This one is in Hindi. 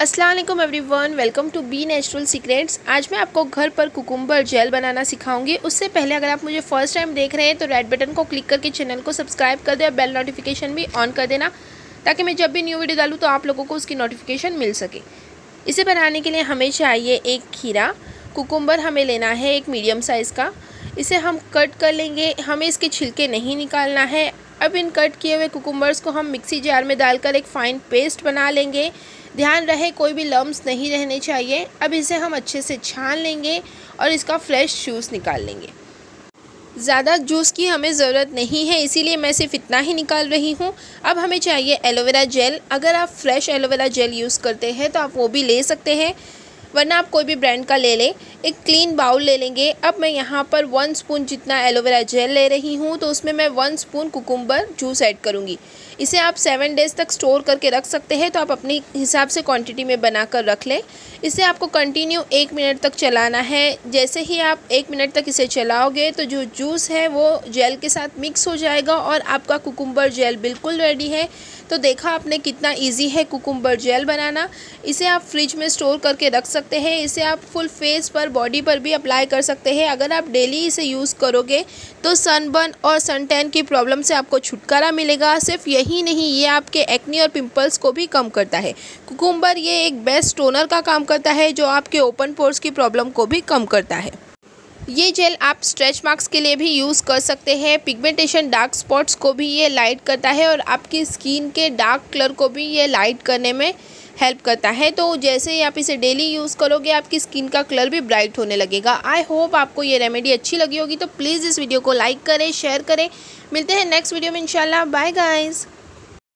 अस्सलाम everyone welcome to be natural secrets. आज मैं आपको घर पर कुकुम्बर जेल बनाना सिखाऊँगी। उससे पहले अगर आप मुझे फ़र्स्ट टाइम देख रहे हैं तो रेड बटन को क्लिक करके चैनल को सब्सक्राइब कर दे और बेल नोटिफिकेशन भी ऑन कर देना, ताकि मैं जब भी न्यू वीडियो डालूँ तो आप लोगों को उसकी नोटिफिकेशन मिल सके। इसे बनाने के लिए हमें चाहिए एक खीरा। कुकुम्बर हमें लेना है एक मीडियम साइज़ का। इसे हम कट कर लेंगे। हमें इसके छिलके नहीं निकालना है। अब इन कट किए हुए कुकुम्बर्स को हम मिक्सी जार में डालकर एक फ़ाइन पेस्ट बना लेंगे। ध्यान रहे, कोई भी लम्स नहीं रहने चाहिए। अब इसे हम अच्छे से छान लेंगे और इसका फ्रेश जूस निकाल लेंगे। ज़्यादा जूस की हमें ज़रूरत नहीं है, इसीलिए मैं सिर्फ़ इतना ही निकाल रही हूँ। अब हमें चाहिए एलोवेरा जेल अगर आप फ्रेश एलोवेरा जेल यूज़ करते हैं तो आप वो भी ले सकते हैं, वरना आप कोई भी ब्रांड का ले लें। एक क्लीन बाउल ले लेंगे। अब मैं यहाँ पर वन स्पून जितना एलोवेरा जेल ले रही हूँ तो उसमें मैं one spoon cucumber juice add करूँगी। इसे आप सेवन डेज़ तक स्टोर करके रख सकते हैं तो आप अपने हिसाब से क्वांटिटी में बना कर रख लें। इसे आपको कंटिन्यू एक मिनट तक चलाना है। जैसे ही आप एक मिनट तक इसे चलाओगे तो जो जूस है, वो जेल के साथ मिक्स हो जाएगा और आपका कुकुम्बर जेल बिल्कुल रेडी है। तो देखा आपने कितना इजी है कुकुम्बर जेल बनाना। इसे आप फ्रिज में स्टोर करके रख सकते हैं। इसे आप फुल फेस पर बॉडी पर भी अप्लाई कर सकते हैं। अगर आप डेली इसे यूज़ करोगे तो सनबर्न और सन टैन की प्रॉब्लम से आपको छुटकारा मिलेगा। सिर्फ़ यही नहीं, ये आपके एक्नी और पिंपल्स को भी कम करता है। कुकुम्बर ये एक बेस्ट टोनर का काम करता है, जो आपके ओपन पोर्स की प्रॉब्लम को भी कम करता है। ये जेल आप स्ट्रेच मार्क्स के लिए भी यूज़ कर सकते हैं। पिगमेंटेशन डार्क स्पॉट्स को भी ये लाइट करता है और आपकी स्किन के डार्क कलर को भी ये लाइट करने में हेल्प करता है। तो जैसे ही आप इसे डेली यूज़ करोगे, आपकी स्किन का कलर भी ब्राइट होने लगेगा। आई होप आपको ये रेमेडी अच्छी लगी होगी। तो प्लीज़ इस वीडियो को लाइक करें शेयर करें। मिलते हैं नेक्स्ट वीडियो में, इंशाल्लाह। Bye guys